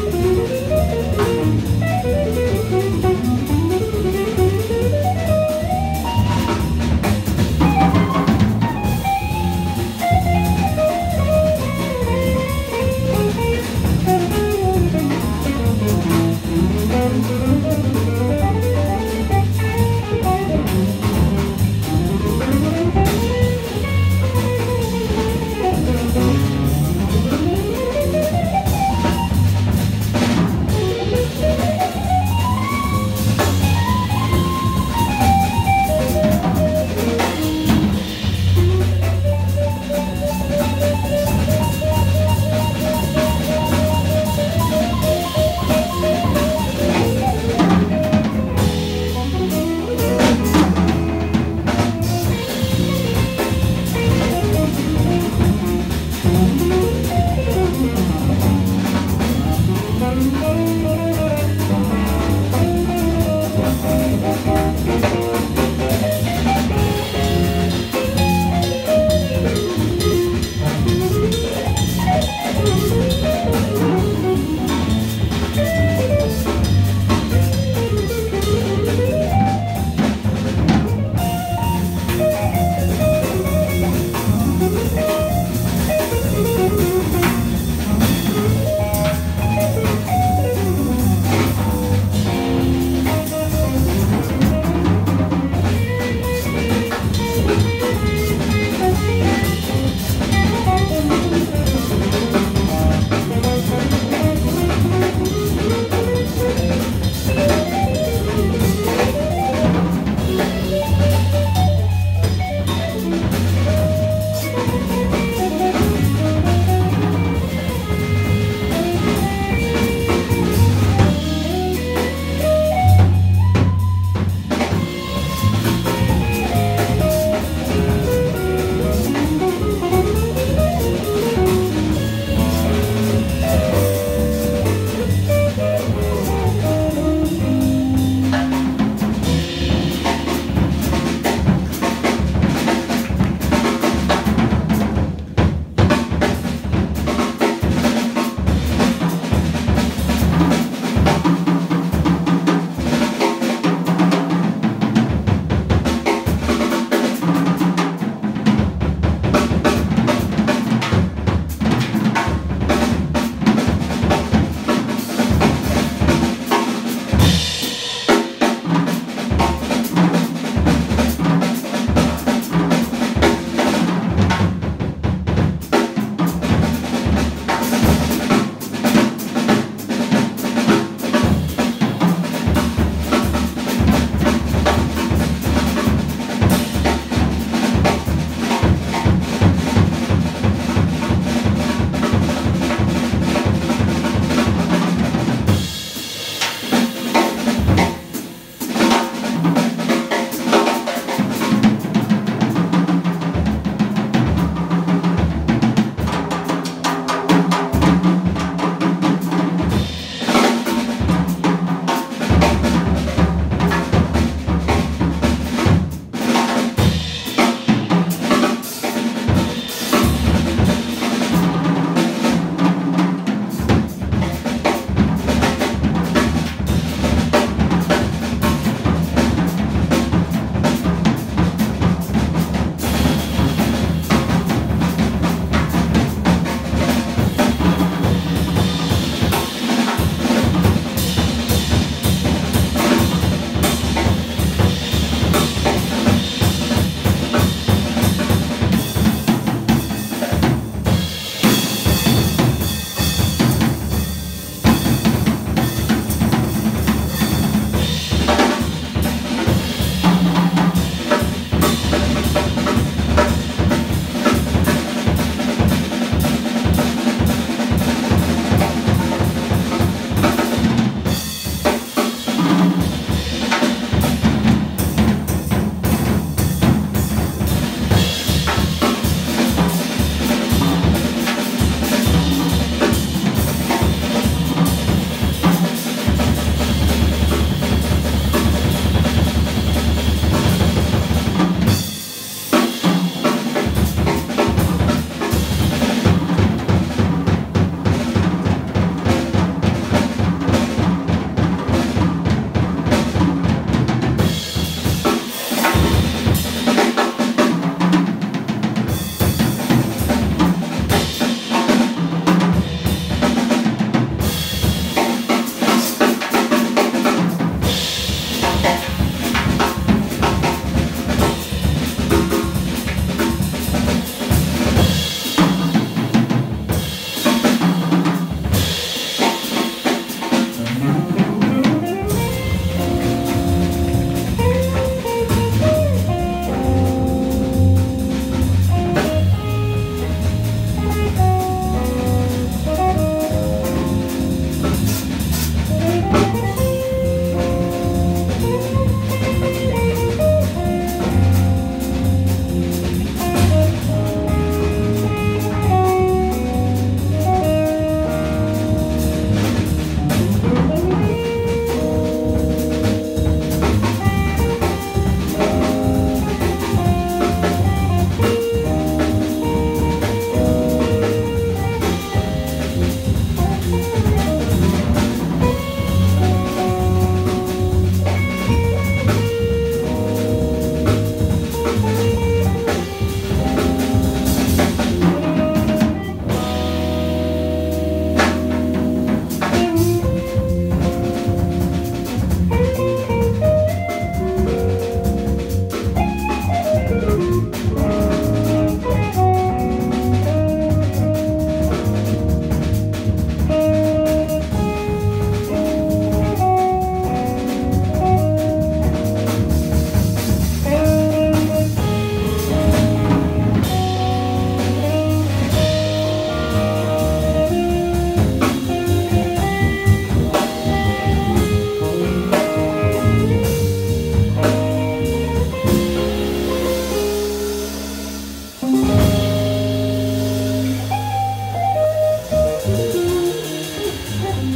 Thank you.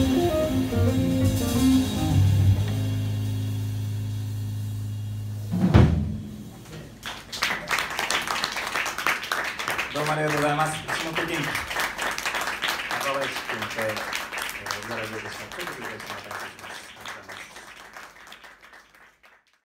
どうもありがとうございます。橋本健太、林健て、村上でした。